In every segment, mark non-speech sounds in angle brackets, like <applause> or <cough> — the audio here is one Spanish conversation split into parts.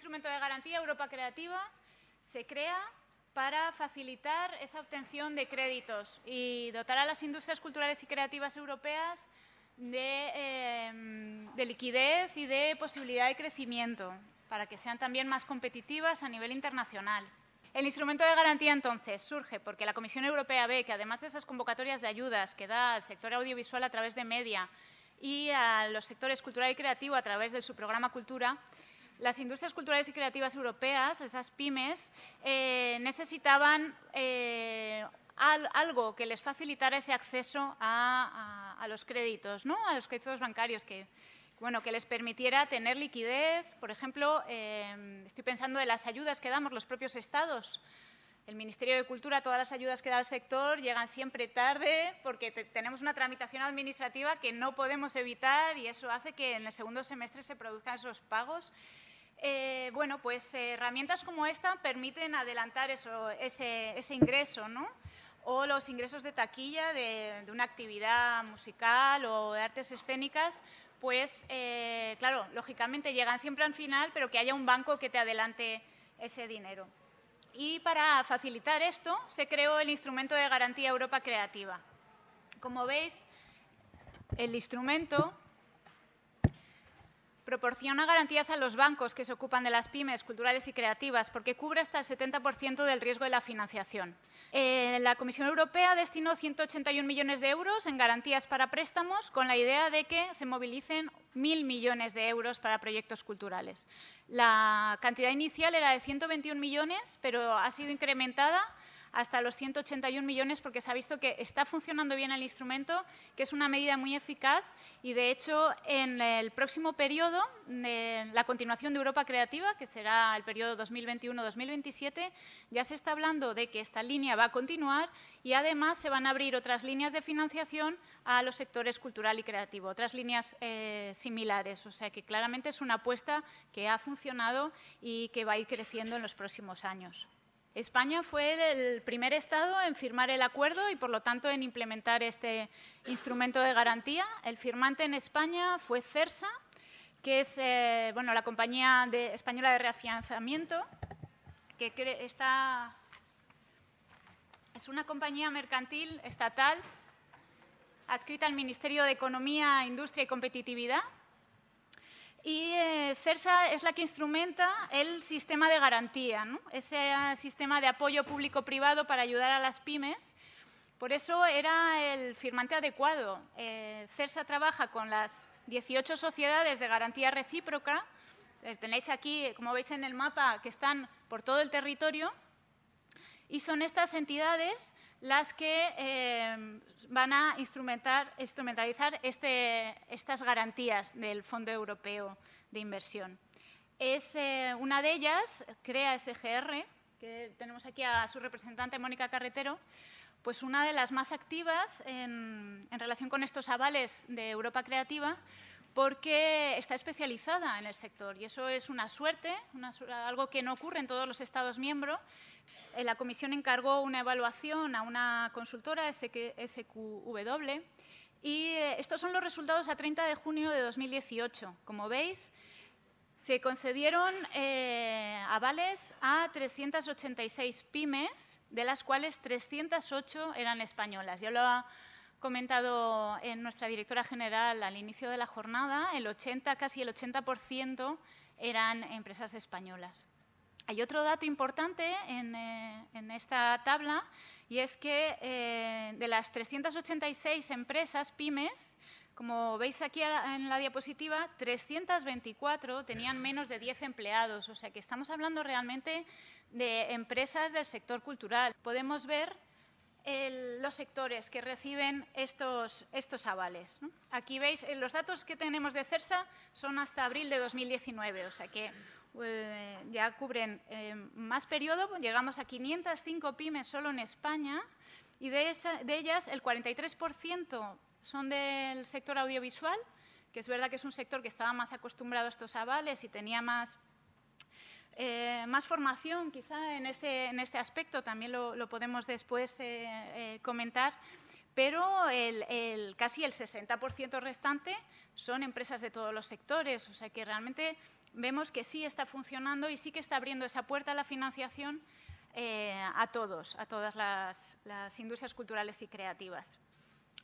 instrumento de garantía Europa Creativa se crea para facilitar esa obtención de créditos y dotar a las industrias culturales y creativas europeas de, em, de, liquidez y de posibilidad de crecimiento, para que sean también más competitivas a nivel internacional. El instrumento de garantía, entonces, surge porque la Comisión Europea ve que, además de esas convocatorias de ayudas que da al sector audiovisual a través de media y a los sectores cultural y creativo a través de su programa Cultura, las industrias culturales y creativas europeas, esas pymes, eh, necesitaban eh, algo que les facilitara ese acceso a, los créditos, ¿no? a los créditos bancarios, que, bueno, que les permitiera tener liquidez. Por ejemplo, eh, estoy pensando en las ayudas que damos los propios estados el Ministerio de Cultura, todas las ayudas que da el sector llegan siempre tarde porque tenemos una tramitación administrativa que no podemos evitar y eso hace que en el segundo semestre se produzcan esos pagos. Eh, bueno, pues eh, herramientas como esta permiten adelantar ese, ingreso, ¿no? O los ingresos de taquilla de, una actividad musical o de artes escénicas, pues, eh, claro, lógicamente llegan siempre al final, pero que haya un banco que te adelante ese dinero. Y para facilitar esto se creó el instrumento de garantía Europa Creativa. Como veis, el instrumento proporciona garantías a los bancos que se ocupan de las pymes culturales y creativas porque cubre hasta el 70% del riesgo de la financiación. Eh, la Comisión Europea destinó 181 millones de euros en garantías para préstamos con la idea de que se movilicen mil millones de euros para proyectos culturales. La cantidad inicial era de 121 millones, pero ha sido incrementada hasta los 181 millones porque se ha visto que está funcionando bien el instrumento, que es una medida muy eficaz y, de hecho, en el próximo periodo, la continuación de Europa Creativa, que será el periodo 2021-2027, ya se está hablando de que esta línea va a continuar y, además, se van a abrir otras líneas de financiación a los sectores cultural y creativo, otras líneas eh, similares. O sea que claramente es una apuesta que ha funcionado y que va a ir creciendo en los próximos años. España fue el primer Estado en firmar el acuerdo y, por lo tanto, en implementar este instrumento de garantía. El firmante en España fue CERSA, que es eh, bueno, la compañía española de reafianzamiento, que es una compañía mercantil estatal adscrita al Ministerio de Economía, Industria y Competitividad y eh, CERSA es la que instrumenta el sistema de garantía, ese sistema de apoyo público-privado para ayudar a las pymes. Por eso era el firmante adecuado. Eh, CERSA trabaja con las 18 sociedades de garantía recíproca. Eh, tenéis aquí, como veis en el mapa, que están por todo el territorio y son estas entidades las que eh, van a instrumentalizar este, estas garantías del Fondo Europeo de Inversión. Es eh, una de ellas, crea SGR, que tenemos aquí a su representante Mónica Carretero, pues una de las más activas en relación con estos avales de Europa Creativa, porque está especializada en el sector y eso es una suerte, algo que no ocurre en todos los Estados miembros. Eh, la Comisión encargó una evaluación a una consultora, SQW, y eh, estos son los resultados a 30 de junio de 2018. Como veis, se concedieron eh, avales a 386 pymes, de las cuales 308 eran españolas. Yo lo comentado en nuestra directora general al inicio de la jornada, el 80, casi el 80% eran empresas españolas. Hay otro dato importante en, eh, esta tabla y es que eh, de las 386 empresas pymes, como veis aquí en la diapositiva, 324 tenían menos de 10 empleados, o sea que estamos hablando realmente de empresas del sector cultural. Podemos ver los sectores que reciben estos, estos avales. Aquí veis, eh, los datos que tenemos de CERSA son hasta abril de 2019, o sea que eh, ya cubren eh, más periodo, llegamos a 505 pymes solo en España y de, de ellas el 43% son del sector audiovisual, que es verdad que es un sector que estaba más acostumbrado a estos avales y tenía más eh, más formación quizá en este, en este aspecto, también lo, podemos después eh, eh, comentar, pero el, casi el 60% restante son empresas de todos los sectores, o sea que realmente vemos que sí está funcionando y sí que está abriendo esa puerta a la financiación a todos, a todas las, industrias culturales y creativas.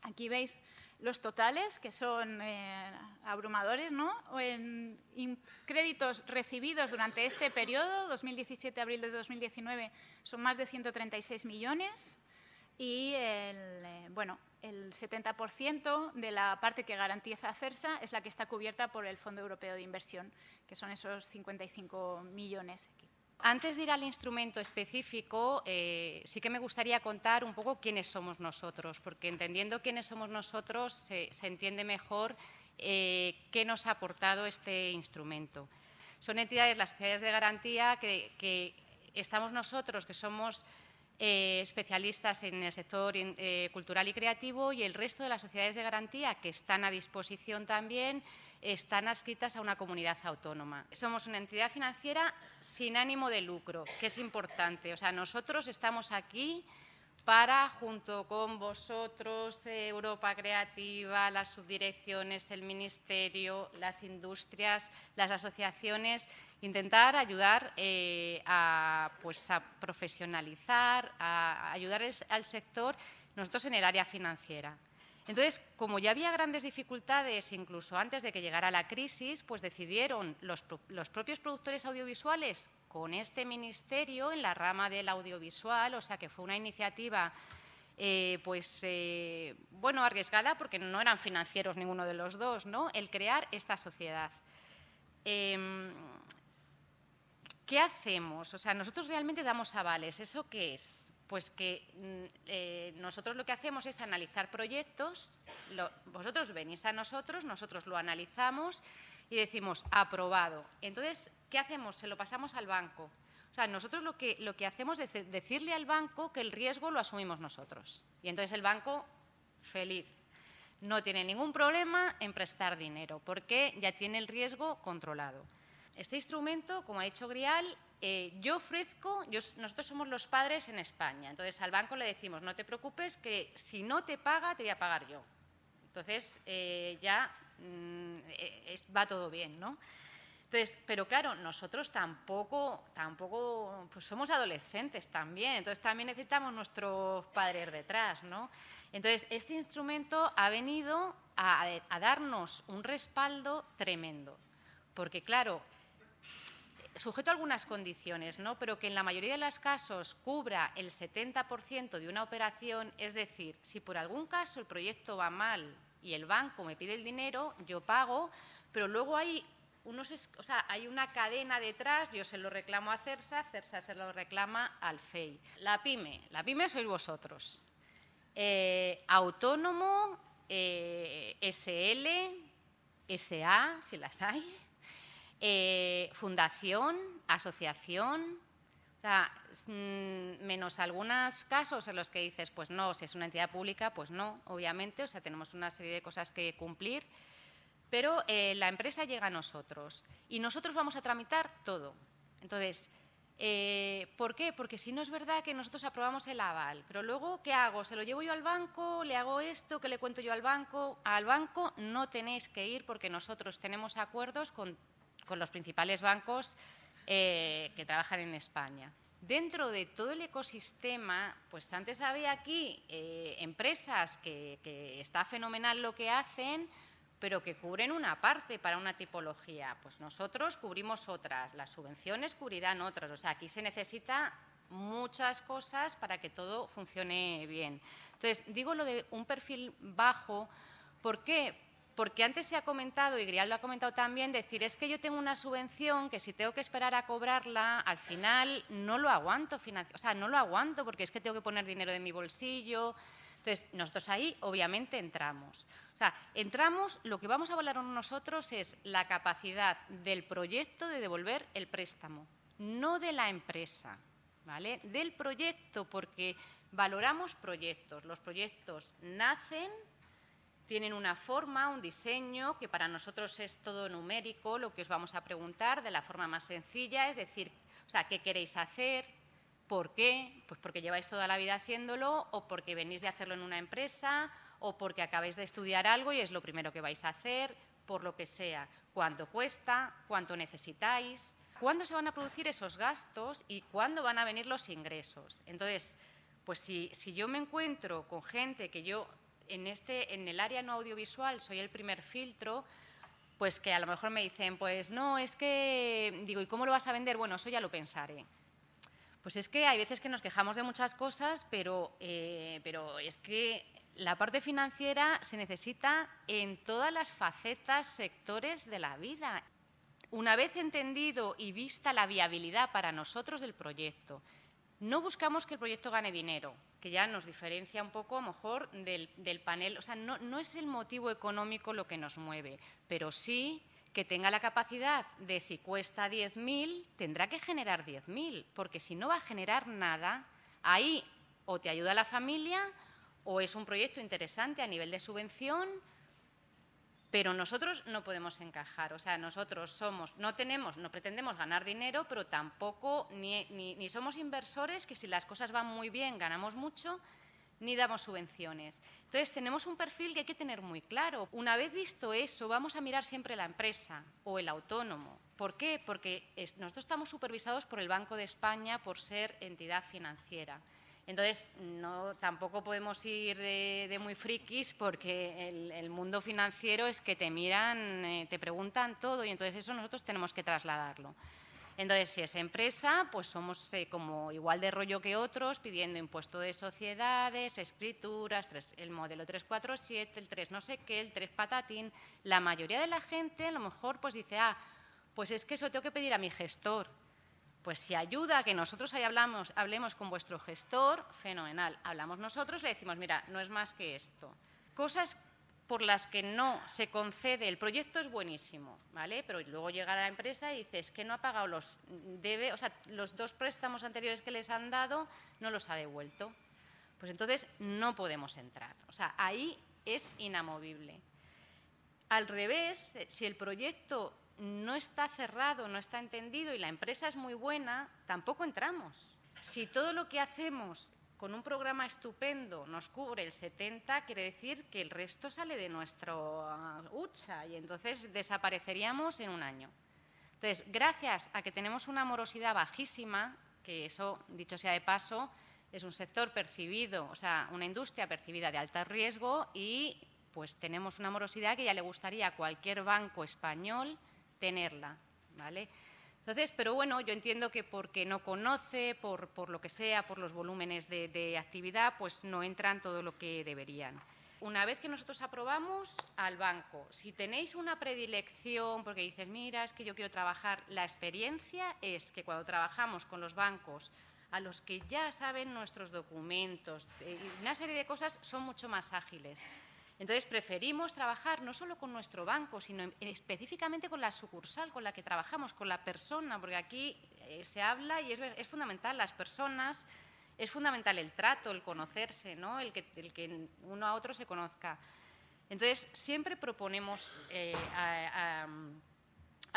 Aquí veis los totales, que son eh, abrumadores, ¿no? En, créditos recibidos durante este periodo, 2017-abril de 2019, son más de 136 millones y el, eh, bueno, el 70% de la parte que garantiza CERSA es la que está cubierta por el Fondo Europeo de Inversión, que son esos 55 millones. Antes de ir al instrumento específico, eh, sí que me gustaría contar un poco quiénes somos nosotros, porque entendiendo quiénes somos nosotros se, entiende mejor eh, qué nos ha aportado este instrumento. Son entidades, las sociedades de garantía, que estamos nosotros, que somos eh, especialistas en el sector cultural y creativo y el resto de las sociedades de garantía que están a disposición también están adscritas a una comunidad autónoma. Somos una entidad financiera sin ánimo de lucro, que es importante. O sea, nosotros estamos aquí para, junto con vosotros, eh, Europa Creativa, las subdirecciones, el Ministerio, las industrias, las asociaciones, intentar ayudar eh, a, pues, a profesionalizar, a ayudar al sector, nosotros en el área financiera. Entonces, como ya había grandes dificultades, incluso antes de que llegara la crisis, pues decidieron los, propios productores audiovisuales con este ministerio en la rama del audiovisual, o sea que fue una iniciativa eh, pues eh, bueno arriesgada porque no eran financieros ninguno de los dos, ¿no? El crear esta sociedad. Em, ¿Qué hacemos? O sea, nosotros realmente damos avales. ¿Eso qué es? Pues que mm, eh, nosotros lo que hacemos es analizar proyectos, vosotros venís a nosotros, nosotros lo analizamos y decimos aprobado. Entonces, ¿qué hacemos? Se lo pasamos al banco. O sea, nosotros lo que, lo que hacemos es decirle al banco que el riesgo lo asumimos nosotros. Y entonces el banco, feliz, no tiene ningún problema en prestar dinero porque ya tiene el riesgo controlado. Este instrumento, como ha dicho Grial, eh, yo ofrezco, nosotros somos los padres en España, entonces al banco le decimos, no te preocupes, que si no te paga, te voy a pagar yo. Entonces eh, ya mm, eh, va todo bien, ¿no? Entonces, pero claro, nosotros tampoco, tampoco, pues somos adolescentes también, entonces también necesitamos nuestros padres detrás, ¿no? Entonces, este instrumento ha venido a darnos un respaldo tremendo, porque claro, sujeto a algunas condiciones, ¿no? pero que en la mayoría de los casos cubra el 70% de una operación, es decir, si por algún caso el proyecto va mal y el banco me pide el dinero, yo pago, pero luego hay, unos, o sea, hay una cadena detrás, yo se lo reclamo a CERSA, CERSA se lo reclama al FEI. La PYME, la PYME sois vosotros. Eh, autónomo, eh, SL, SA, si las hay, eh, fundación, asociación, mm, menos algunos casos en los que dices, pues no, si es una entidad pública, pues no, obviamente, o sea, tenemos una serie de cosas que cumplir, pero eh, la empresa llega a nosotros y nosotros vamos a tramitar todo. Entonces, eh, ¿Por qué? Porque si no es verdad que nosotros aprobamos el aval, pero luego, ¿qué hago? ¿Se lo llevo yo al banco? ¿Le hago esto? ¿Qué le cuento yo al banco? Al banco no tenéis que ir porque nosotros tenemos acuerdos con con los principales bancos eh, que trabajan en España. Dentro de todo el ecosistema, pues antes había aquí eh, empresas que, está fenomenal lo que hacen, pero que cubren una parte para una tipología. Pues nosotros cubrimos otras, las subvenciones cubrirán otras. O sea, aquí se necesita muchas cosas para que todo funcione bien. Entonces, digo lo de un perfil bajo, ¿por qué? Porque antes se ha comentado, y Grial lo ha comentado también, decir, es que yo tengo una subvención que si tengo que esperar a cobrarla, al final no lo aguanto, o sea, no lo aguanto porque es que tengo que poner dinero de mi bolsillo. Entonces, nosotros ahí obviamente entramos. O sea, entramos, lo que vamos a valorar nosotros es la capacidad del proyecto de devolver el préstamo, no de la empresa, ¿vale? Del proyecto, porque valoramos proyectos. Los proyectos nacen tienen una forma, un diseño, que para nosotros es todo numérico, lo que os vamos a preguntar de la forma más sencilla, es decir, o sea, ¿qué queréis hacer? ¿Por qué? Pues porque lleváis toda la vida haciéndolo o porque venís de hacerlo en una empresa o porque acabáis de estudiar algo y es lo primero que vais a hacer. por lo que sea, cuánto cuesta, cuánto necesitáis, cuándo se van a producir esos gastos y cuándo van a venir los ingresos. Entonces, pues si, si yo me encuentro con gente que yo en, este, en el área no audiovisual soy el primer filtro, pues que a lo mejor me dicen, pues no, es que, digo, ¿y cómo lo vas a vender? Bueno, eso ya lo pensaré. Pues es que hay veces que nos quejamos de muchas cosas, pero, eh, pero es que la parte financiera se necesita en todas las facetas, sectores de la vida. Una vez entendido y vista la viabilidad para nosotros del proyecto, no buscamos que el proyecto gane dinero, que ya nos diferencia un poco a lo mejor del, panel. O sea, no, no es el motivo económico lo que nos mueve, pero sí que tenga la capacidad de si cuesta 10.000, tendrá que generar 10.000, porque si no va a generar nada, ahí o te ayuda la familia o es un proyecto interesante a nivel de subvención, pero nosotros no podemos encajar. O sea, nosotros somos, no tenemos, no pretendemos ganar dinero, pero tampoco ni, ni, somos inversores que si las cosas van muy bien ganamos mucho, ni damos subvenciones. Entonces, tenemos un perfil que hay que tener muy claro. Una vez visto eso, vamos a mirar siempre la empresa o el autónomo. ¿Por qué? Porque nosotros estamos supervisados por el Banco de España por ser entidad financiera. Entonces, no, tampoco podemos ir de, muy frikis porque el, mundo financiero es que te miran, eh, te preguntan todo y entonces eso nosotros tenemos que trasladarlo. Entonces, si es empresa, pues somos eh, como igual de rollo que otros, pidiendo impuesto de sociedades, escrituras, el modelo 347, el 3 no sé qué, el 3 patatín. La mayoría de la gente a lo mejor pues dice, ah, pues es que eso tengo que pedir a mi gestor. Pues si ayuda a que nosotros ahí hablamos, hablemos con vuestro gestor, fenomenal. Hablamos nosotros, le decimos, mira, no es más que esto. Cosas por las que no se concede, el proyecto es buenísimo, ¿vale? Pero luego llega la empresa y dice, es que no ha pagado los debe, o sea, los dos préstamos anteriores que les han dado no los ha devuelto. Pues entonces no podemos entrar. O sea, ahí es inamovible. Al revés, si el proyecto no está cerrado, no está entendido y la empresa es muy buena, tampoco entramos. Si todo lo que hacemos con un programa estupendo nos cubre el 70, quiere decir que el resto sale de nuestro hucha y entonces desapareceríamos en un año. Entonces, gracias a que tenemos una morosidad bajísima, que eso, dicho sea de paso, es un sector percibido, o sea, una industria percibida de alto riesgo y pues tenemos una morosidad que ya le gustaría a cualquier banco español tenerla, ¿vale? Entonces, pero bueno, yo entiendo que porque no conoce, por, por lo que sea, por los volúmenes de, de, actividad, pues no entran todo lo que deberían. Una vez que nosotros aprobamos al banco, si tenéis una predilección, porque dices, mira, es que yo quiero trabajar, la experiencia es que cuando trabajamos con los bancos a los que ya saben nuestros documentos, eh, una serie de cosas son mucho más ágiles. Entonces preferimos trabajar no solo con nuestro banco, sino específicamente con la sucursal con la que trabajamos, con la persona, porque aquí eh, se habla y es, fundamental las personas, es fundamental el trato, el conocerse, ¿no? el, que, uno a otro se conozca. Entonces siempre proponemos eh, a,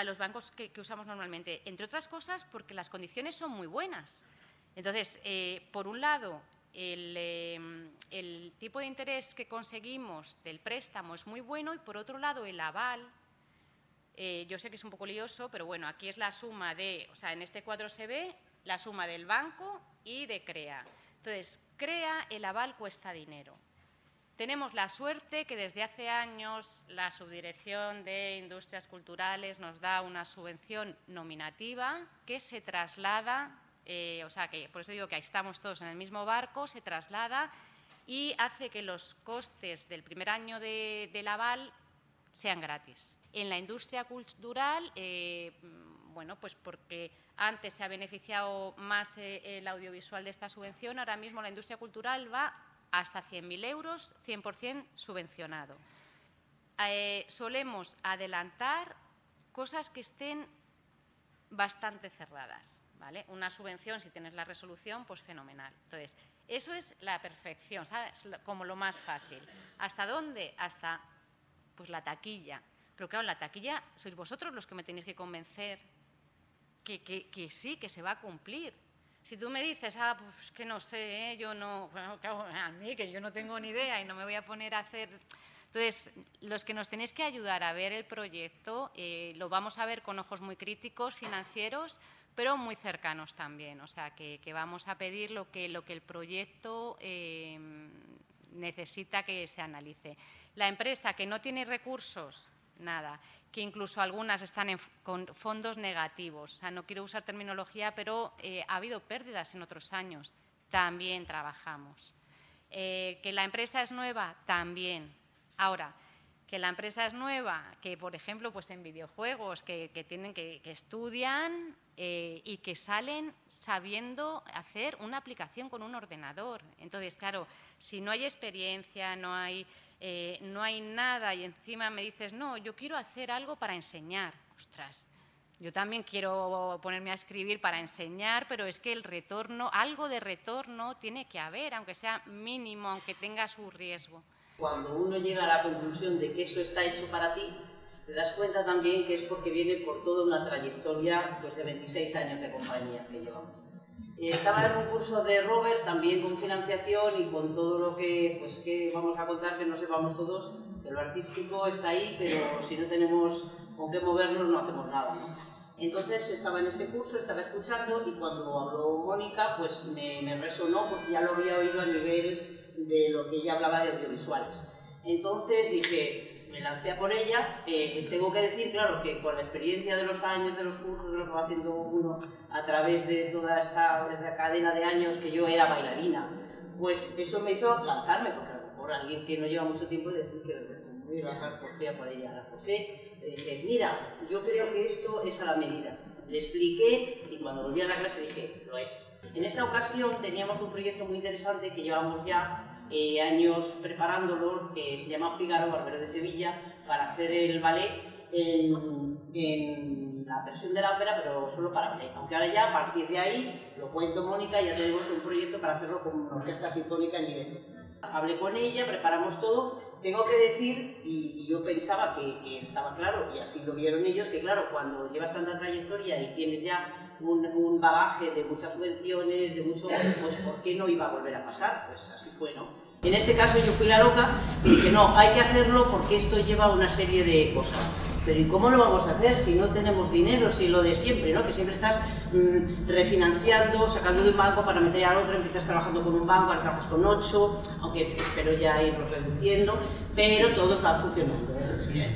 los bancos que, usamos normalmente, entre otras cosas porque las condiciones son muy buenas. Entonces, eh, por un lado, Em, el, tipo de interés que conseguimos del préstamo es muy bueno y por otro lado el aval, eh, yo sé que es un poco lioso, pero bueno, aquí es la suma de, o sea, en este cuadro se ve la suma del banco y de CREA. Entonces, CREA, el aval cuesta dinero. Tenemos la suerte que desde hace años la Subdirección de Industrias Culturales nos da una subvención nominativa que se traslada eh, o sea que por eso digo que ahí estamos todos en el mismo barco, se traslada y hace que los costes del primer año de, del aval sean gratis. En la industria cultural, eh, bueno, pues porque antes se ha beneficiado más eh, el audiovisual de esta subvención, ahora mismo la industria cultural va hasta 100.000 euros, 100% subvencionado. solemos adelantar cosas que estén bastante cerradas. Una subvención, si tienes la resolución, pues fenomenal. Entonces, eso es la perfección, ¿sabes? Como lo más fácil. ¿Hasta dónde? Hasta pues la taquilla. Pero claro, la taquilla sois vosotros los que me tenéis que convencer que, que, sí, que se va a cumplir. Si tú me dices, ah, pues que no sé, ¿eh? yo no, bueno, claro, a mí que yo no tengo ni idea y no me voy a poner a hacer Entonces, los que nos tenéis que ayudar a ver el proyecto, eh, lo vamos a ver con ojos muy críticos, financieros, pero muy cercanos también. O sea, que, vamos a pedir lo que, lo que el proyecto eh, necesita que se analice. La empresa que no tiene recursos, nada. Que incluso algunas están con fondos negativos. O sea, no quiero usar terminología, pero eh, ha habido pérdidas en otros años. También trabajamos. que la empresa es nueva, también. Ahora, que la empresa es nueva, que por ejemplo pues en videojuegos, que, tienen, que, estudian eh, y que salen sabiendo hacer una aplicación con un ordenador. Entonces, claro, si no hay experiencia, no hay, eh, no hay nada y encima me dices, no, yo quiero hacer algo para enseñar. Ostras, yo también quiero ponerme a escribir para enseñar, pero es que el retorno, algo de retorno tiene que haber, aunque sea mínimo, aunque tenga su riesgo. Cuando uno llega a la conclusión de que eso está hecho para ti, te das cuenta también que es porque viene por toda una trayectoria pues, de 26 años de compañía que llevamos. Estaba en un curso de Robert, también con financiación y con todo lo que, pues, que vamos a contar, que no sepamos todos, que lo artístico está ahí, pero si no tenemos con qué movernos no hacemos nada. Entonces estaba en este curso, estaba escuchando y cuando habló Mónica, pues me, me resonó porque ya lo había oído a nivel de lo que ella hablaba de audiovisuales. Entonces dije, me lancé a por ella, eh, tengo que decir, claro, que con la experiencia de los años, de los cursos, de lo que va haciendo uno a través de toda esta, cadena de años que yo era bailarina, pues eso me hizo lanzarme, porque a lo mejor alguien que no lleva mucho tiempo que voy a bajar por fea por ella a la José, le dije, mira, yo creo que esto es a la medida. Le expliqué y cuando volví a la clase dije, lo es. En esta ocasión teníamos un proyecto muy interesante que llevamos ya eh, años preparándolo, que se llama Figaro, Barbero de Sevilla, para hacer el ballet en, la versión de la ópera, pero solo para ballet. Aunque ahora ya, a partir de ahí, lo cuento Mónica, ya tenemos un proyecto para hacerlo con una orquesta sinfónica en directo. Hablé con ella, preparamos todo. Tengo que decir, y, yo pensaba que, que, estaba claro, y así lo vieron ellos, que claro, cuando llevas tanta trayectoria y tienes ya un, un bagaje de muchas subvenciones, de mucho, pues ¿por qué no iba a volver a pasar? Pues así fue, ¿no? En este caso yo fui la loca y dije, no, hay que hacerlo porque esto lleva una serie de cosas. Pero ¿y cómo lo vamos a hacer si no tenemos dinero? Si lo de siempre, ¿no? Que siempre estás mm, refinanciando, sacando de un banco para meter al otro, empiezas trabajando con un banco, ahora trabajas con ocho, aunque espero ya irlos reduciendo, pero todos van funcionando.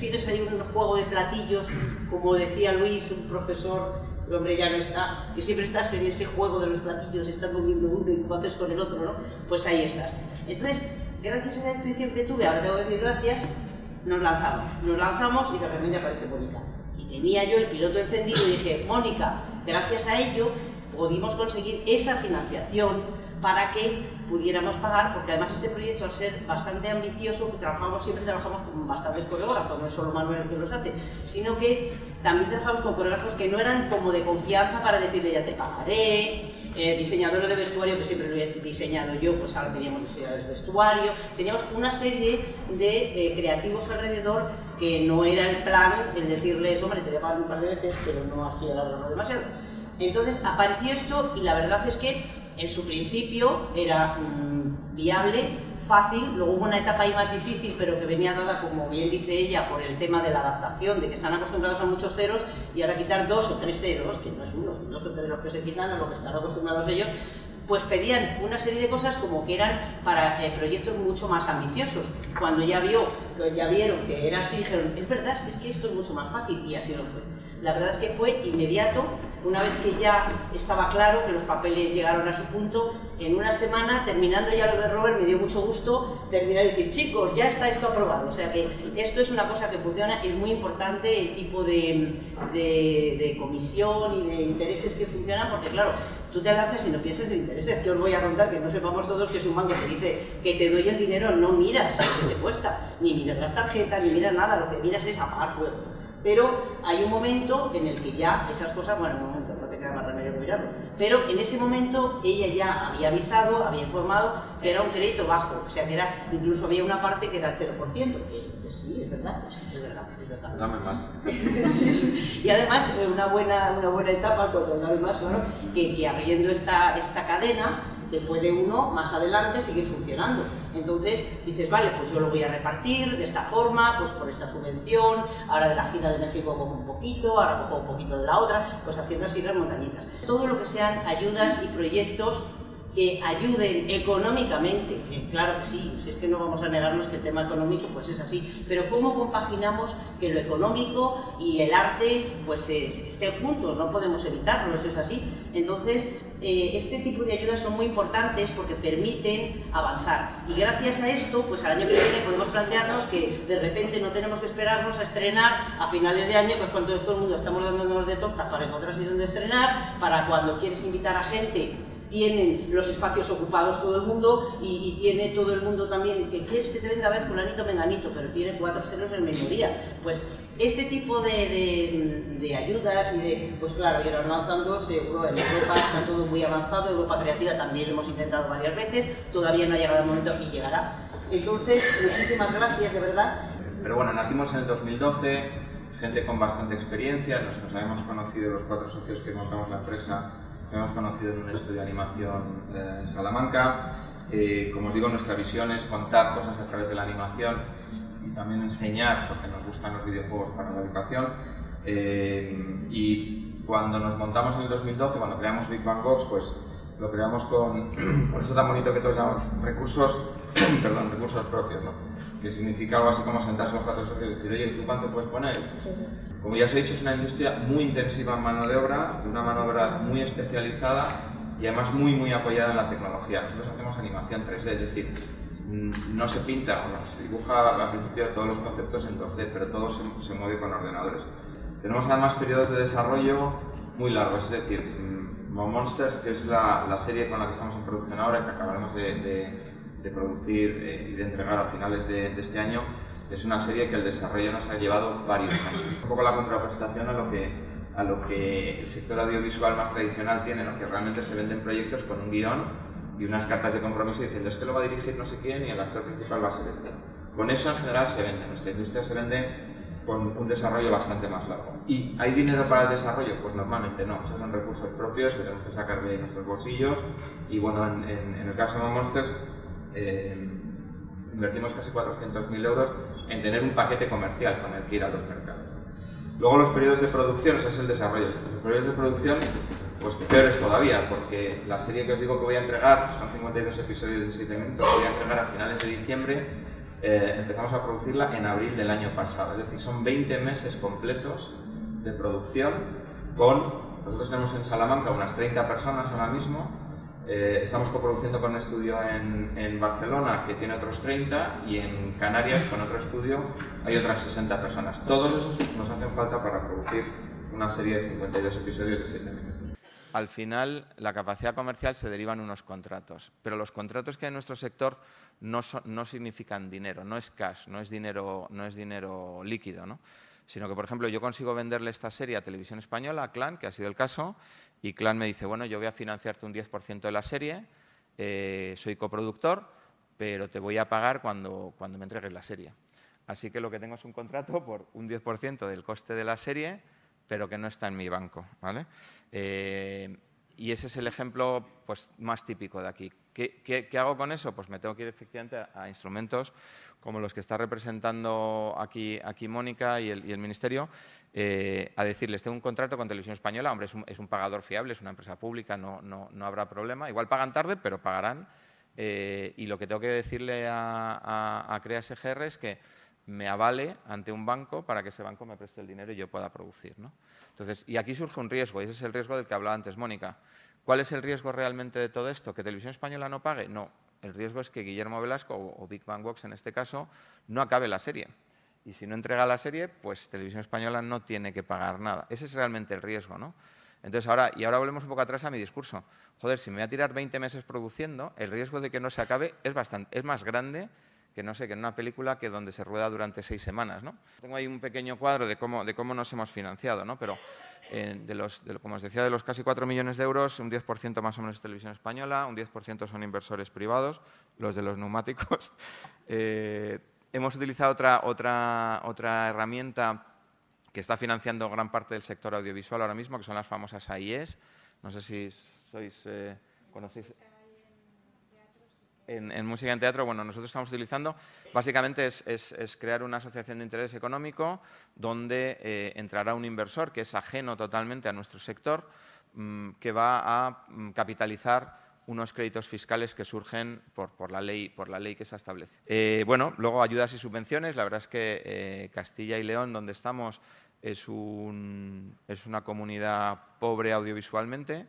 Tienes ahí un juego de platillos, como decía Luis, un profesor el hombre ya no está, que siempre estás en ese juego de los platillos, estás moviendo uno y tú haces con el otro, ¿no? Pues ahí estás. Entonces, gracias a la intuición que tuve, ahora tengo que decir gracias, nos lanzamos. Nos lanzamos y de repente aparece Mónica. Y tenía yo el piloto encendido y dije, Mónica, gracias a ello pudimos conseguir esa financiación para que pudiéramos pagar, porque además este proyecto al ser bastante ambicioso, que trabajamos, siempre trabajamos con bastantes coreógrafos, no es solo Manuel el que los hace, sino que también trabajamos con coreógrafos que no eran como de confianza para decirle ya te pagaré, eh, diseñadores de vestuario que siempre lo he diseñado yo, pues ahora teníamos diseñadores de vestuario, teníamos una serie de eh, creativos alrededor que no era el plan el decirles, hombre, te voy a pagar un par de veces, pero no así alargarlo demasiado. Entonces apareció esto y la verdad es que en su principio era mm, viable, fácil, luego hubo una etapa ahí más difícil, pero que venía dada, como bien dice ella, por el tema de la adaptación, de que están acostumbrados a muchos ceros y ahora quitar dos o tres ceros, que no es uno, son dos o tres los que se quitan a lo que están acostumbrados ellos, pues pedían una serie de cosas como que eran para eh, proyectos mucho más ambiciosos. Cuando ya, vio, ya vieron que era así, dijeron, es verdad, es que esto es mucho más fácil, y así lo fue. La verdad es que fue inmediato, una vez que ya estaba claro que los papeles llegaron a su punto, en una semana, terminando ya lo de Robert, me dio mucho gusto terminar y decir, chicos, ya está esto aprobado. O sea que esto es una cosa que funciona, es muy importante el tipo de, comisión y de intereses que funcionan, porque claro, tú te lanzas y no piensas en intereses. que os voy a contar? Que no sepamos todos que es un banco que dice que te doy el dinero, no miras lo que te cuesta, ni miras las tarjetas, ni miras nada, lo que miras es apagar fuego. Pero hay un momento en el que ya esas cosas, bueno, un momento, no te queda más remedio que mirarlo, pero en ese momento ella ya había avisado, había informado que era un crédito bajo, o sea que era, incluso había una parte que era el 0%, que pues sí, es verdad, pues es verdad, es verdad. Dame más. <laughs> Y además, eh, una buena, una buena etapa, cuando dame más, bueno, que, que abriendo esta, esta cadena, que puede uno más adelante seguir funcionando. Entonces dices, vale, pues yo lo voy a repartir de esta forma, pues por esta subvención, ahora de la gira de México cojo un poquito, ahora cojo un poquito de la otra, pues haciendo así las montañitas. Todo lo que sean ayudas y proyectos que ayuden económicamente, claro que sí, si es que no vamos a negarnos que el tema económico pues es así, pero ¿cómo compaginamos que lo económico y el arte pues estén juntos? No podemos evitarlo, eso es así. Entonces, eh, este tipo de ayudas son muy importantes porque permiten avanzar. Y gracias a esto, pues al año que viene podemos plantearnos que de repente no tenemos que esperarnos a estrenar a finales de año, que es cuando todo el mundo estamos dándonos de tortas para encontrar sitio donde estrenar, para cuando quieres invitar a gente tienen los espacios ocupados todo el mundo y, tiene todo el mundo también que quieres que te venga a ver fulanito menganito, pero tiene cuatro estrenos en memoria. Pues este tipo de, de, ayudas y de, pues claro, ir avanzando, seguro en Europa está todo muy avanzado, Europa Creativa también lo hemos intentado varias veces, todavía no ha llegado el momento y llegará. Entonces, muchísimas gracias, de verdad. Pero bueno, nacimos en el 2012, gente con bastante experiencia, nos, nos habíamos conocido los cuatro socios que montamos la empresa hemos conocido en un estudio de animación eh, en Salamanca. Eh, como os digo, nuestra visión es contar cosas a través de la animación y también enseñar, porque nos gustan los videojuegos para la educación. Eh, y cuando nos montamos en el 2012, cuando creamos Big Bang Box, pues lo creamos con, <clears throat> con tan bonito que todos llamamos recursos, <clears throat> perdón, recursos propios, ¿no? Que significa algo así como sentarse los cuatro socios y decir, oye, ¿tú cuánto puedes poner? Como ya os he dicho, es una industria muy intensiva en mano de obra, una mano de obra muy especializada y además muy, muy apoyada en la tecnología. Nosotros hacemos animación 3D, es decir, mm, no se pinta, bueno, se dibuja al principio todos los conceptos en 2D, pero todo se, se mueve con ordenadores. Tenemos además periodos de desarrollo muy largos, es decir, mm, Monsters, que es la, la, serie con la que estamos en producción ahora, que acabaremos de, de, de producir eh, y de entregar a finales de, de este año, es una serie que el desarrollo nos ha llevado varios años. Un poco la contraprestación a lo que, a lo que el sector audiovisual más tradicional tiene, ¿no? que realmente se venden proyectos con un guion y unas cartas de compromiso diciendo es que lo va a dirigir no sé quién y el actor principal va a ser este. Con eso en general se vende, nuestra industria se vende con un desarrollo bastante más largo. ¿Y hay dinero para el desarrollo? Pues normalmente no, esos son recursos propios que tenemos que sacar de nuestros bolsillos y bueno, en, en, en el caso de Monsters eh, invertimos casi 400.000 euros en tener un paquete comercial con el que ir a los mercados. Luego los periodos de producción, ese es el desarrollo. Los periodos de producción, pues peores todavía, porque la serie que os digo que voy a entregar, son 52 episodios de 7 minutos, voy a entregar a finales de diciembre, eh, empezamos a producirla en abril del año pasado. Es decir, son 20 meses completos de producción con... Nosotros tenemos en Salamanca unas 30 personas ahora mismo, eh, estamos coproduciendo con un estudio en, Barcelona que tiene otros 30 y en Canarias con otro estudio hay otras 60 personas. Todos esos nos hacen falta para producir una serie de 52 episodios de 7 minutos. Al final, la capacidad comercial se deriva en unos contratos, pero los contratos que hay en nuestro sector no, no significan dinero, no es cash, no es dinero, no es dinero líquido. ¿no? sino que, por ejemplo, yo consigo venderle esta serie a Televisión Española, a Clan, que ha sido el caso, y Clan me dice, bueno, yo voy a financiarte un 10% de la serie, eh, soy coproductor, pero te voy a pagar cuando, cuando me entregues la serie. Así que lo que tengo es un contrato por un 10% del coste de la serie, pero que no está en mi banco. ¿vale? Eh, y ese es el ejemplo pues, más típico de aquí. ¿Qué, qué, qué hago con eso? Pues me tengo que ir efectivamente a, a, instrumentos como los que está representando aquí, aquí Mónica y el, y el Ministerio, eh, a decirles, tengo un contrato con Televisión Española, hombre, es un, es un pagador fiable, es una empresa pública, no, no, no, habrá problema. Igual pagan tarde, pero pagarán. Eh, y lo que tengo que decirle a, a, a CREA SGR es que me avale ante un banco para que ese banco me preste el dinero y yo pueda producir. ¿no? Entonces, y aquí surge un riesgo, y ese es el riesgo del que hablaba antes Mónica. ¿Cuál es el riesgo realmente de todo esto? ¿Que Televisión Española no pague? No. El riesgo es que Guillermo Velasco, o Big Bang Box en este caso, no acabe la serie. Y si no entrega la serie, pues Televisión Española no tiene que pagar nada. Ese es realmente el riesgo, ¿no? Entonces ahora, y ahora volvemos un poco atrás a mi discurso. Joder, si me voy a tirar 20 meses produciendo, el riesgo de que no se acabe es, bastante, es más grande que no sé, que en una película que donde se rueda durante seis semanas. ¿no? Tengo ahí un pequeño cuadro de cómo, de cómo nos hemos financiado, ¿no? pero eh, de los, de, como os decía, de los casi 4 millones de euros, un 10% más o menos es televisión española, un 10% son inversores privados, los de los neumáticos. <laughs> Eh, hemos utilizado otra, otra, otra herramienta que está financiando gran parte del sector audiovisual ahora mismo, que son las famosas AIES. No sé si sois, eh, conocéis... en, música en teatro, bueno, nosotros estamos utilizando, básicamente es, crear una asociación de interés económico donde eh, entrará un inversor que es ajeno totalmente a nuestro sector, mm, que va a mm, capitalizar unos créditos fiscales que surgen por, la, ley, por la ley que se establece. Eh, bueno, luego ayudas y subvenciones. La verdad es que eh, Castilla y León, donde estamos, es, un, es una comunidad pobre audiovisualmente.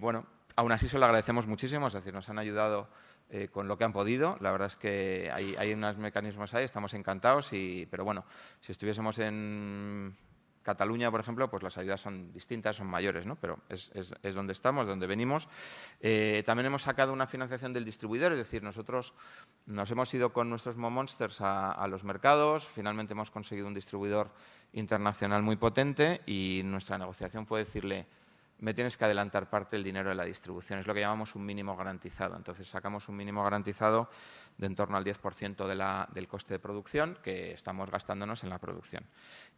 bueno, Aún así, se lo agradecemos muchísimo, es decir, nos han ayudado eh, con lo que han podido. La verdad es que hay, unos mecanismos ahí, estamos encantados, pero bueno, si estuviésemos en Cataluña, por ejemplo, pues las ayudas son distintas, son mayores, ¿no? pero es, donde estamos, donde venimos. Eh, también hemos sacado una financiación del distribuidor, es decir, nosotros nos hemos ido con nuestros Monsters a los mercados, finalmente hemos conseguido un distribuidor internacional muy potente y nuestra negociación fue decirle me tienes que adelantar parte del dinero de la distribución. Es lo que llamamos un mínimo garantizado. Entonces sacamos un mínimo garantizado de en torno al 10% del coste de producción que estamos gastándonos en la producción.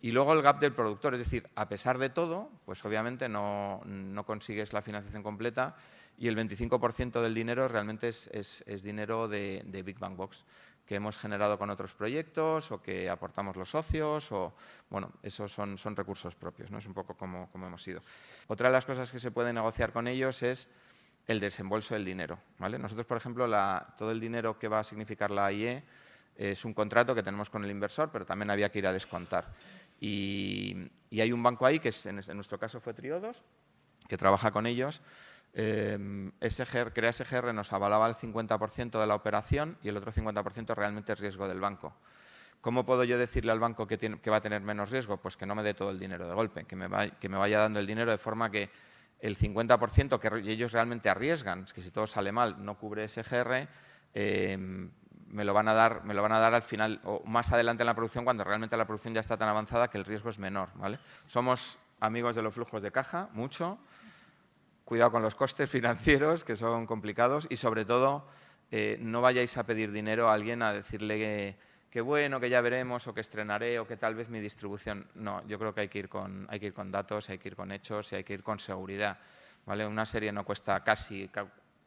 Y luego el gap del productor, es decir, a pesar de todo, pues obviamente no, consigues la financiación completa y el 25% del dinero realmente es, dinero de, de Big Bang Box que hemos generado con otros proyectos o que aportamos los socios o, bueno, esos son, son recursos propios, ¿no? Es un poco como, como hemos ido. Otra de las cosas que se puede negociar con ellos es el desembolso del dinero, ¿vale? Nosotros, por ejemplo, la, todo el dinero que va a significar la AIE es un contrato que tenemos con el inversor, pero también había que ir a descontar. Y, y hay un banco ahí, que es, en, en nuestro caso fue Triodos, que trabaja con ellos, eh, SGR, Crea SGR nos avalaba el 50% de la operación y el otro 50% realmente es riesgo del banco. ¿Cómo puedo yo decirle al banco que, va a tener menos riesgo? Pues que no me dé todo el dinero de golpe, que me, vaya dando el dinero de forma que el 50% que ellos realmente arriesgan, es que si todo sale mal no cubre SGR, eh, me lo van a dar, me lo van a dar al final o más adelante en la producción cuando realmente la producción ya está tan avanzada que el riesgo es menor. ¿vale? Somos amigos de los flujos de caja, mucho, cuidado con los costes <laughs> financieros, que son complicados, y sobre todo, eh, no vayáis a pedir dinero a alguien a decirle que, bueno, que ya veremos, o que estrenaré, o que tal vez mi distribución. No, yo creo que hay que ir con, hay que ir con datos, hay que ir con hechos y hay que ir con seguridad. ¿vale? Una serie no cuesta casi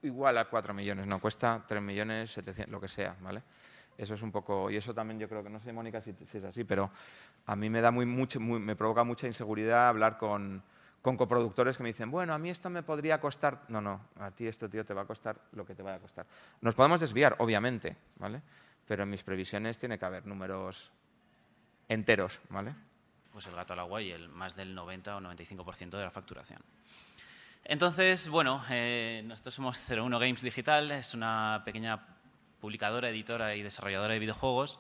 igual a 4 millones, no cuesta 3 millones, 700, lo que sea. ¿vale? Eso es un poco, y eso también yo creo que, no sé, Mónica, si, es así, pero a mí me, da muy, mucho, me provoca mucha inseguridad hablar con con coproductores que me dicen, bueno, a mí esto me podría costar. No, no, a ti esto, tío, te va a costar lo que te vaya a costar. Nos podemos desviar, obviamente, ¿vale? Pero en mis previsiones tiene que haber números enteros, ¿vale? Pues el gato al agua y el más del 90 o 95% de la facturación. Entonces, bueno, eh, nosotros somos 01 Games Digital, es una pequeña publicadora, editora y desarrolladora de videojuegos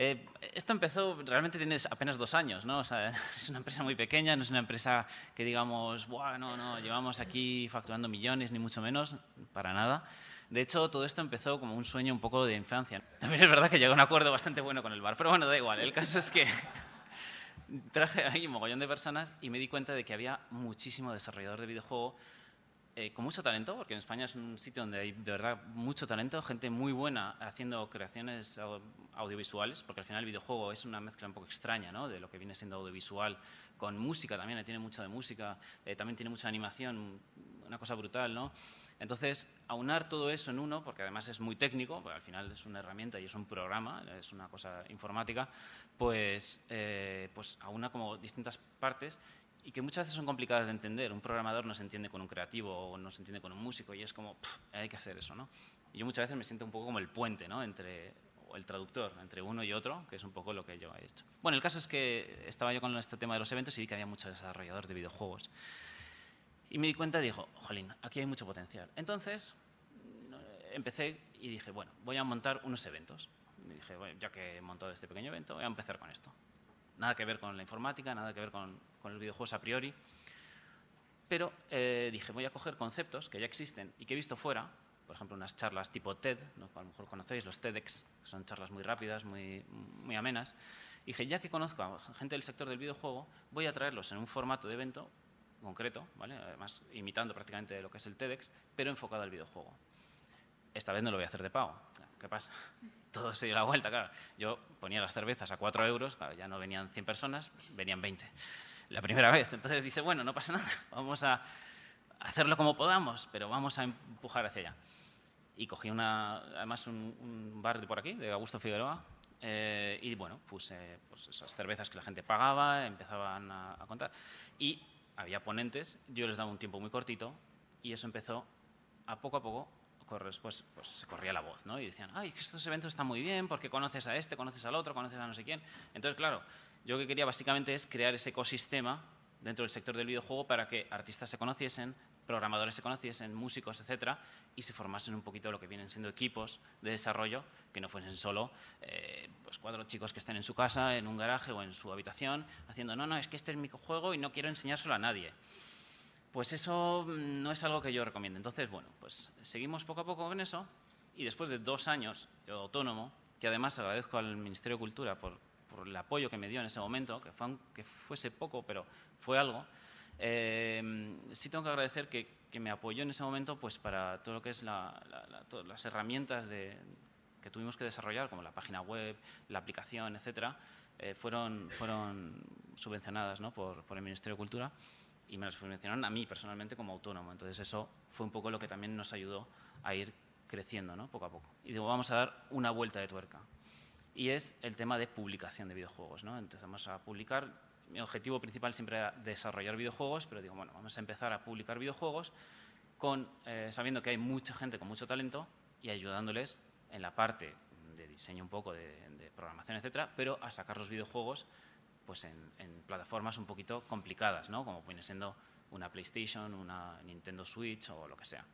eh, esto empezó, realmente tienes apenas dos años, ¿no? O sea, <laughs> es una empresa muy pequeña, no es una empresa que digamos, bueno, no, llevamos aquí facturando millones, ni mucho menos, para nada. De hecho, todo esto empezó como un sueño un poco de infancia. También es verdad que llegó a un acuerdo bastante bueno con el bar, pero bueno, da igual. El caso es que <laughs> traje ahí un mogollón de personas y me di cuenta de que había muchísimo desarrollador de videojuego eh, con mucho talento, porque en España es un sitio donde hay de verdad mucho talento, gente muy buena haciendo creaciones audiovisuales, porque al final el videojuego es una mezcla un poco extraña ¿no? de lo que viene siendo audiovisual, con música también, tiene mucho de música, eh, también tiene mucha animación, una cosa brutal, ¿no? Entonces, aunar todo eso en uno, porque además es muy técnico, porque al final es una herramienta y es un programa, es una cosa informática, pues, eh, pues aúna como distintas partes y que muchas veces son complicadas de entender. Un programador no se entiende con un creativo o no se entiende con un músico y es como, hay que hacer eso, ¿no? Y yo muchas veces me siento un poco como el puente, ¿no? Entre o el traductor entre uno y otro, que es un poco lo que yo he hecho. Bueno, el caso es que estaba yo con este tema de los eventos y vi que había muchos desarrolladores de videojuegos. Y me di cuenta y dijo, jolín, aquí hay mucho potencial. Entonces, empecé y dije, bueno, voy a montar unos eventos. Y dije, bueno, ya que he montado este pequeño evento, voy a empezar con esto. Nada que ver con la informática, nada que ver con, con los videojuegos a priori. Pero eh, dije, voy a coger conceptos que ya existen y que he visto fuera, por ejemplo, unas charlas tipo TED, a lo mejor conocéis los TEDx, son charlas muy rápidas, muy, muy amenas. Y dije, ya que conozco a gente del sector del videojuego, voy a traerlos en un formato de evento concreto, ¿vale? además imitando prácticamente lo que es el TEDx, pero enfocado al videojuego. Esta vez no lo voy a hacer de pago. ¿Qué pasa? <laughs> Todo se dio la vuelta, claro. Yo ponía las cervezas a 4 euros, claro, ya no venían 100 personas, venían 20 la primera vez. Entonces dice, bueno, no pasa nada, <laughs> vamos a hacerlo como podamos, pero vamos a empujar hacia allá. y cogí una, además un, bar de por aquí, de Augusto Figueroa, eh, y bueno, puse pues esas cervezas que la gente pagaba, empezaban a, a, contar. Y había ponentes, yo les daba un tiempo muy cortito y eso empezó a poco a poco después pues, se corría la voz, ¿no? Y decían, ay, estos eventos están muy bien porque conoces a este, conoces al otro, conoces a no sé quién. Entonces, claro, yo lo que quería básicamente es crear ese ecosistema dentro del sector del videojuego para que artistas se conociesen, programadores se conociesen, músicos, etcétera, y se formasen un poquito lo que vienen siendo equipos de desarrollo, que no fuesen solo eh, pues cuatro chicos que estén en su casa, en un garaje o en su habitación, haciendo, no, no, es que este es mi juego y no quiero enseñárselo a nadie. Pues eso no es algo que yo recomiendo. Entonces, bueno, pues seguimos poco a poco con eso y después de dos años autónomo, que además agradezco al Ministerio de Cultura por, el apoyo que me dio en ese momento, que, fue, que fuese poco, pero fue algo, eh, sí tengo que agradecer que, me apoyó en ese momento pues para todo lo que es las herramientas que tuvimos que desarrollar, como la página web, la aplicación, etcétera, eh, fueron, fueron subvencionadas ¿no? por, por el Ministerio de Cultura y me las subvencionaron a mí personalmente como autónomo. Entonces eso fue un poco lo que también nos ayudó a ir creciendo ¿no? poco a poco. Y digo, vamos a dar una vuelta de tuerca. Y es el tema de publicación de videojuegos. ¿no? Empezamos a publicar. Mi objetivo principal siempre era desarrollar videojuegos, pero digo, bueno, vamos a empezar a publicar videojuegos con, eh, sabiendo que hay mucha gente con mucho talento y ayudándoles en la parte de diseño un poco, de, de programación, etcétera, pero a sacar los videojuegos pues en, plataformas un poquito complicadas, ¿no? como viene siendo una PlayStation, una Nintendo Switch o lo que sea.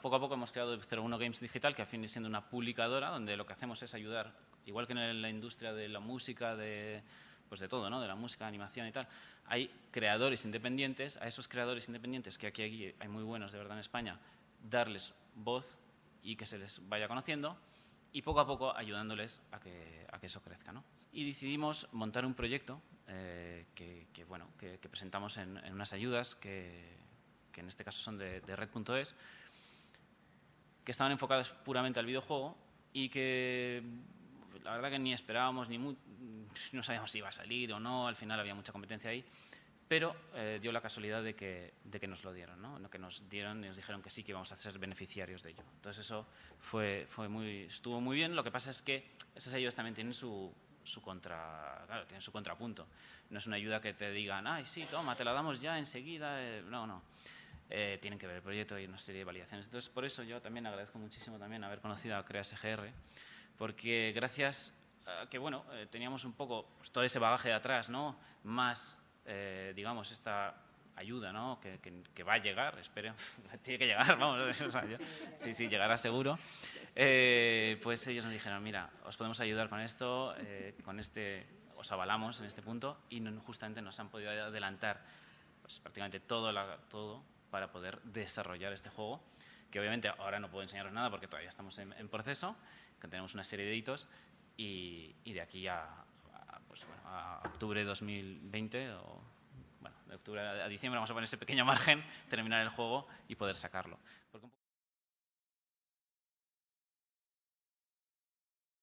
Poco a poco hemos creado 01 Games Digital, que al fin viene siendo una publicadora, donde lo que hacemos es ayudar, igual que en la industria de la música, de, pues de todo, ¿no? de la música, animación y tal, hay creadores independientes, a esos creadores independientes, que aquí, aquí hay muy buenos de verdad en España, darles voz y que se les vaya conociendo y poco a poco ayudándoles a que, a que eso crezca. ¿no? Y decidimos montar un proyecto eh, que, bueno, que, presentamos en, unas ayudas que, en este caso son de, Red.es, que estaban enfocadas puramente al videojuego y que la verdad que ni esperábamos, ni no sabíamos si iba a salir o no, al final había mucha competencia ahí, pero eh, dio la casualidad de que, de que nos lo dieron, ¿no? que nos dieron y nos dijeron que sí que íbamos a ser beneficiarios de ello. Entonces eso fue, fue muy, estuvo muy bien, lo que pasa es que esas ayudas también tienen su, su contra, claro, tiene su contrapunto. No es una ayuda que te digan, ay, sí, toma, te la damos ya enseguida. Eh, no, no. Eh, tienen que ver el proyecto y una serie de validaciones. Entonces, por eso yo también agradezco muchísimo también haber conocido a Crea SGR, porque gracias a que, bueno, eh, teníamos un poco pues, todo ese bagaje de atrás, ¿no? Más, digamos, esta ayuda, ¿no? Que, que, va a llegar, espero, <laughs> tiene que llegar, vamos, <laughs> sí, sí, llegará seguro. Eh, pues ellos nos dijeron, mira, os podemos ayudar con esto, eh, con este, os avalamos en este punto y justamente nos han podido adelantar pues, prácticamente todo, todo para poder desarrollar este juego, que obviamente ahora no puedo enseñaros nada porque todavía estamos en, proceso, que tenemos una serie de editos y, de aquí a, pues, bueno, a octubre de 2020 o de octubre a diciembre vamos a poner ese pequeño margen, terminar el juego y poder sacarlo.